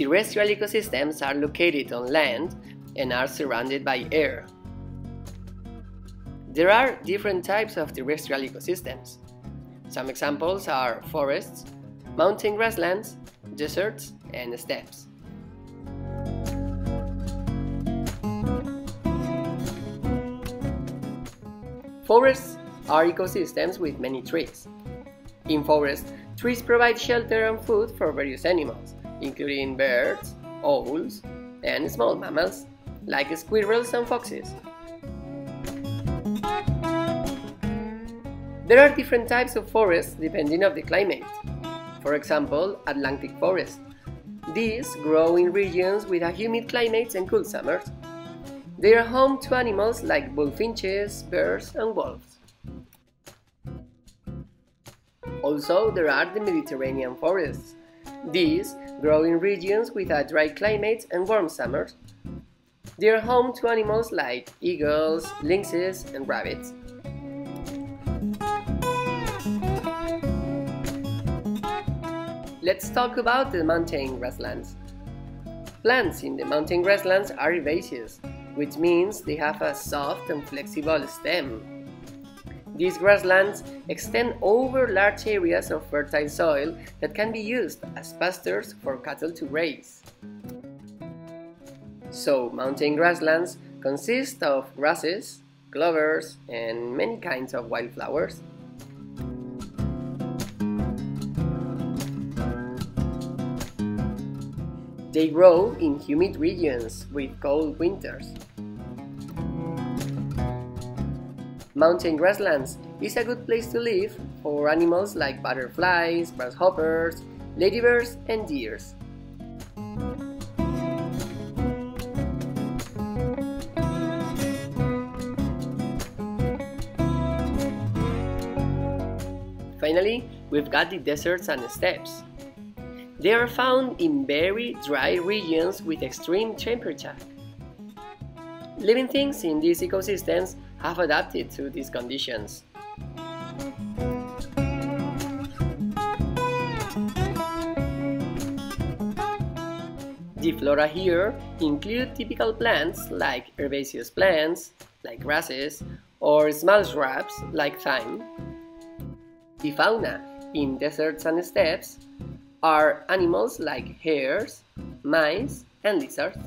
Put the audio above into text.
Terrestrial ecosystems are located on land and are surrounded by air. There are different types of terrestrial ecosystems. Some examples are forests, mountain grasslands, deserts, and steppes. Forests are ecosystems with many trees. In forests, trees provide shelter and food for various animals, including birds, owls, and small mammals like squirrels and foxes. There are different types of forests depending on the climate. For example, Atlantic forest. These grow in regions with a humid climate and cool summers. They are home to animals like bullfinches, bears, and wolves. Also, there are the Mediterranean forests. These grow in regions with a dry climate and warm summers. They are home to animals like eagles, lynxes, and rabbits. Let's talk about the mountain grasslands. Plants in the mountain grasslands are herbaceous, which means they have a soft and flexible stem these grasslands extend over large areas of fertile soil that can be used as pastures for cattle to graze. So, mountain grasslands consist of grasses, clovers, and many kinds of wildflowers. They grow in humid regions with cold winters. Mountain grasslands is a good place to live for animals like butterflies, grasshoppers, ladybirds, and deers. Finally, we've got the deserts and steppes. They are found in very dry regions with extreme temperature. Living things in these ecosystems have adapted to these conditions. The flora here include typical plants like herbaceous plants, like grasses, or small shrubs like thyme. The fauna in deserts and steppes are animals like hares, mice, and lizards.